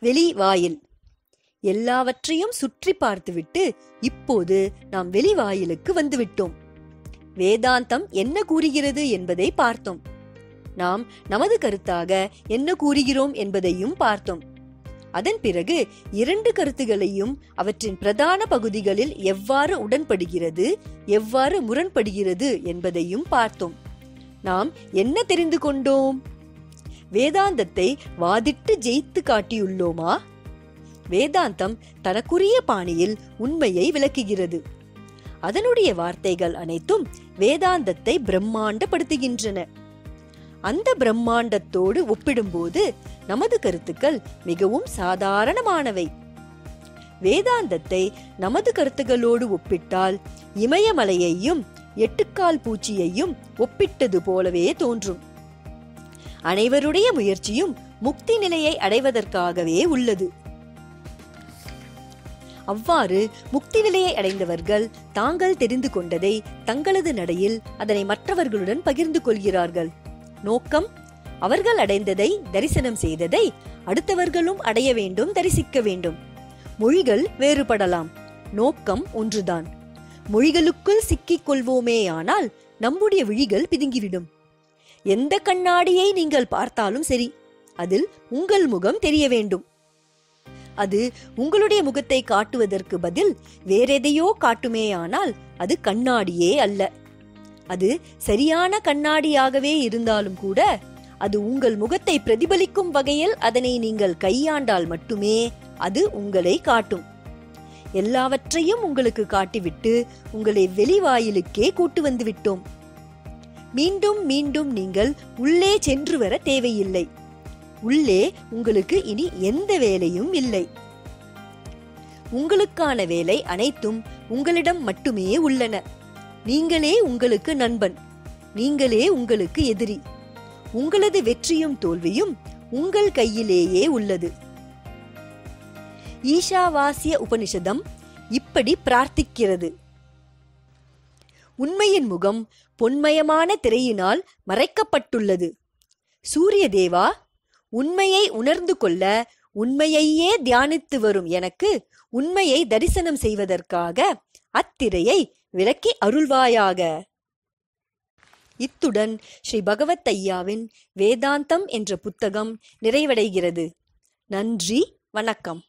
வெளி வாயில் எல்லாவற்றையும் சுற்றி பார்த்துவிட்டு இப்போது நாம் வெளி வாயிலுக்கு வந்துவிட்டோம். வேதாந்தம் என்ன கூறுகிறது என்பதை பார்த்தோம். நாம் நமது கருத்தாக என்ன கூறுகிறோம் என்பதையும் பார்த்தோம். அதன் பிறகு இரண்டு கருத்துகளையும் அவற்றின் பிரதான பகுதிகளில் எவ்வாறு உடன்படுகிறது எவ்வாறு முரண்படுகிறது என்பதையும் பார்த்தோம். நாம் என்ன தெரிந்து கொண்டோம்? வேதாந்தத்தை வாதிட்டு ஜெயித்து காட்டியுள்ளோமா? வேதாந்தம் தனக்குரிய பாணியில் உண்மையை விளக்குகிறது. அதனுடைய வார்த்தைகள் அனைத்தும் வேதாந்தத்தை பிரம்மாண்டப்படுத்துகின்றன. அந்த பிரம்மாண்டத்தோடு ஒப்பிடும்போது நமது கருத்துக்கள் மிகவும் சாதாரணமானவை. வேதாந்தத்தை நமது கருத்துகளோடு ஒப்பிட்டால் இமயமலையையும் எட்டுக்கால் பூச்சியையும் ஒப்பிட்டது போலவே தோன்றும். அனைவருடைய முயற்சியும் முக்தி நிலையை அடைவதற்காகவே உள்ளது. அவ்வாறு முக்தி நிலையை அடைந்தவர்கள் தாங்கள் தெரிந்து கொண்டதை தங்களது நடையில் அதனை மற்றவர்களுடன் பகிர்ந்து கொள்கிறார்கள். நோக்கம் அவர்கள் அடைந்ததை தரிசனம் செய்ததை அடுத்தவர்களும் அடைய வேண்டும் தரிசிக்க வேண்டும். மொழிகள் வேறுபடலாம். நோக்கம் ஒன்றுதான். மொழிகளுக்குள் சிக்கிக் கொள்வோமேயானால் நம்முடைய விழிகள் பிதுங்கிவிடும். எந்த கண்ணாடியை நீங்கள் பார்த்தாலும் சரி அதில் உங்கள் முகம் தெரிய வேண்டும். அது உங்களுடைய முகத்தை காட்டுவதற்கு பதில் வேறெதையோ காட்டுமேயானால் அது கண்ணாடியே அல்ல. அது சரியான கண்ணாடியாகவே இருந்தாலும் கூட அது உங்கள் முகத்தை பிரதிபலிக்கும் வகையில் அதனை நீங்கள் கையாண்டால் மட்டுமே அது உங்களை காட்டும். எல்லாவற்றையும் உங்களுக்கு காட்டிவிட்டு உங்களை வெளிவாயிலுக்கே கூட்டு வந்து விட்டோம். மீண்டும் மீண்டும் நீங்கள் உள்ளே சென்று வர தேவையில்லை. உள்ளே உங்களுக்கு இனி எந்த வேலையும் இல்லை. உங்களுக்கான வேலை அனைத்தும் உங்களிடம் மட்டுமே உள்ளன. நீங்களே உங்களுக்கு நண்பன். நீங்களே உங்களுக்கு எதிரி. உங்களது வெற்றியும் தோல்வியும் உங்கள் கையிலேயே உள்ளது. ஈஷாவாசிய உபனிஷதம் இப்படி பிரார்த்திக்கிறது. உண்மையின் முகம் பொன்மயமான திரையினால் மறைக்கப்பட்டுள்ளது. சூரிய தேவா உண்மையை உணர்ந்து கொள்ள உண்மையையே தியானித்து வரும் எனக்கு உண்மையை தரிசனம் செய்வதற்காக அத்திரையை விளக்கி அருள்வாயாக. இத்துடன் ஸ்ரீ பகவத் ஐயாவின் வேதாந்தம் என்ற புத்தகம் நிறைவடைகிறது. நன்றி வணக்கம்.